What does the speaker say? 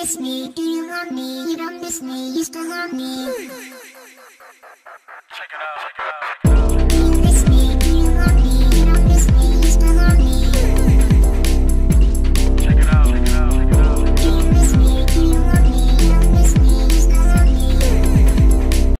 miss me? Do you want me? You don't miss me. You still want me. Check it out. Check it out.